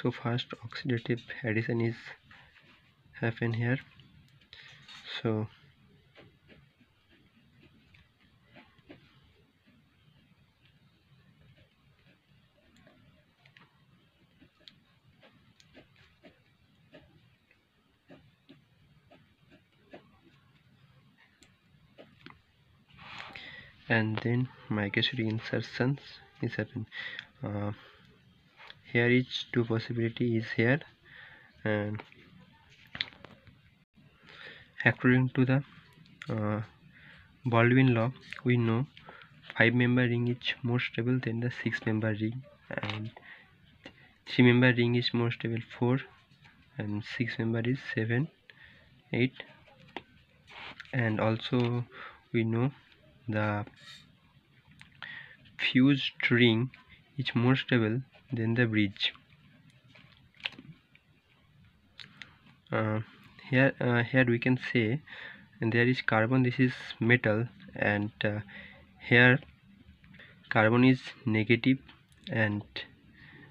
so first oxidative addition is happen here. So and then migratory insertions is happen uh, here is two possibility is here and according to the uh, Baldwin law we know five member ring is more stable than the six member ring and three member ring is more stable four and six member is seven eight and also we know the fused ring is more stable than the bridge. Uh, here uh, here we can say there is carbon. This is metal and uh, here carbon is negative and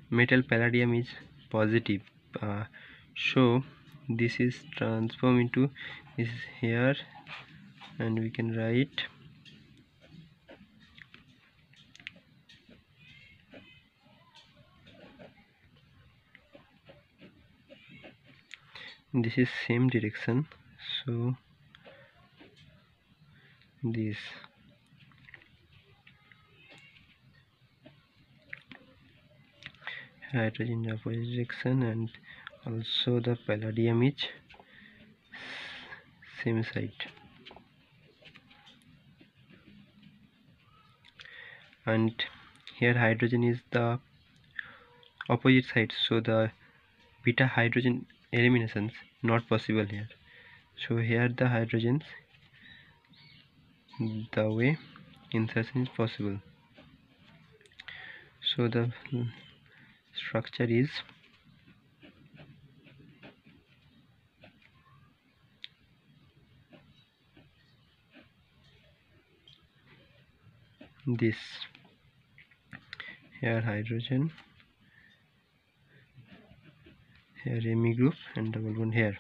metal palladium is positive. Uh, so this is transformed into this here and we can write this is same direction. So this. Hydrogen opposite direction and also the palladium is same side. And here hydrogen is the opposite side. So the beta hydrogen eliminations not possible here. So here the hydrogens the way insertion is possible. So the structure is this. Here hydrogen here me group and double bond here